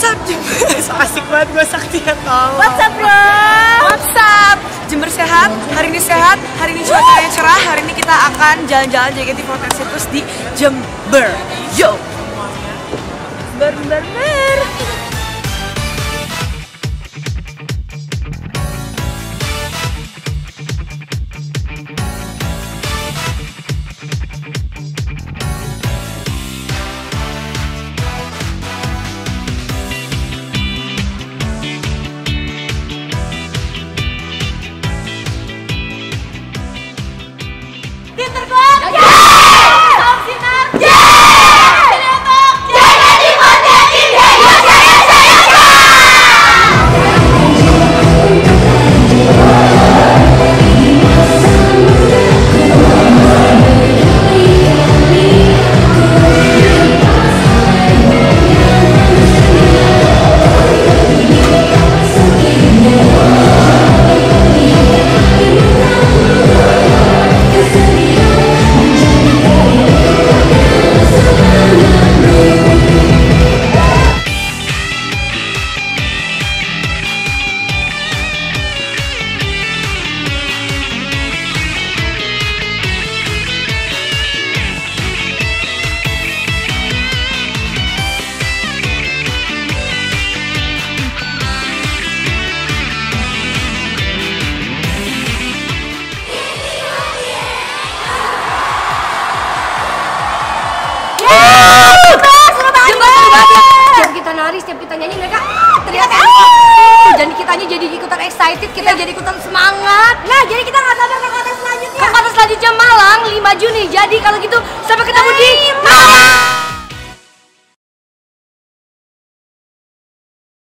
What's up Jember? Asik banget gue sakti ya tolong What's up bro? What's up? Jember sehat, hari ini sehat, hari ini cuacanya cerah, hari ini kita akan jalan-jalan JKT48 terus di Jember Yo! Ber, ber, ber. Setiap kita nyanyi mereka ah, teriak ah. Jadi kitanya jadi ikutan excited, kita jadi ikutan semangat. Nah, jadi kita nggak sabar ke kota selanjutnya. Ke kota selanjutnya Malang 5 Juni. Jadi kalau gitu